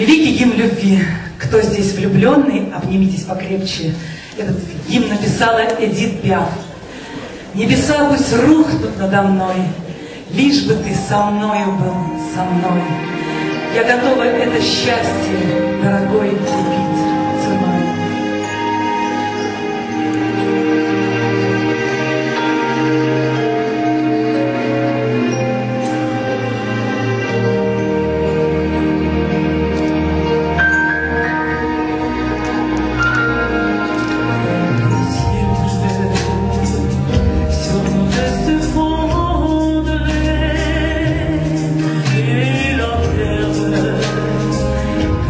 Великий гимн любви. Кто здесь влюбленный, обнимитесь покрепче. Этот гимн написала Эдит Пиаф. Небеса пусть рухнут надо мной, Лишь бы ты со мною был, со мной. Я готова это счастье, дорогой, купить.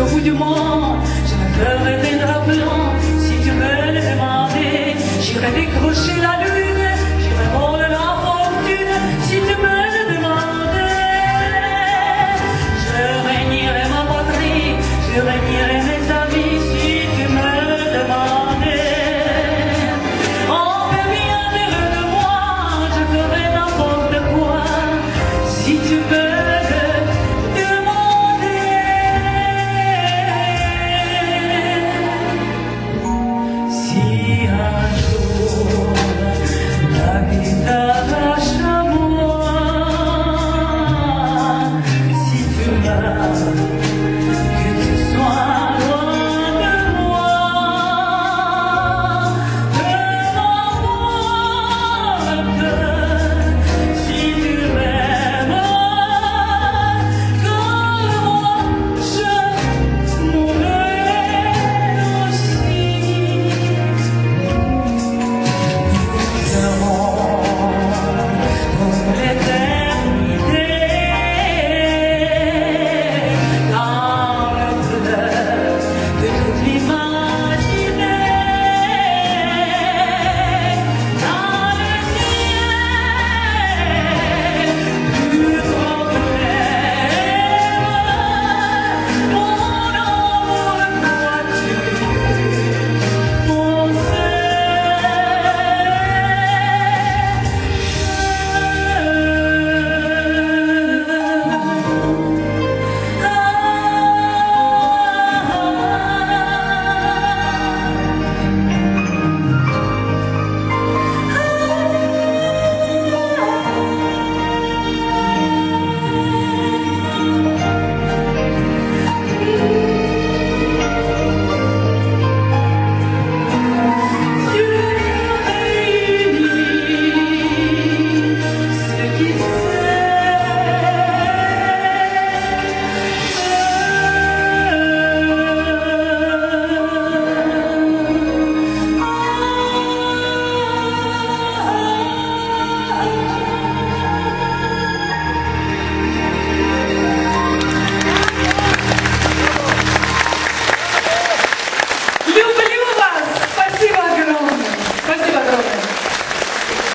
jusqu'au bout du monde. Je ne ferai des draps blancs si tu me le demandais. J'irai décrocher la lune, j'irai voler la fortune si tu me le demandais. Je régnerai ma patrie, je régnerai mes âmes.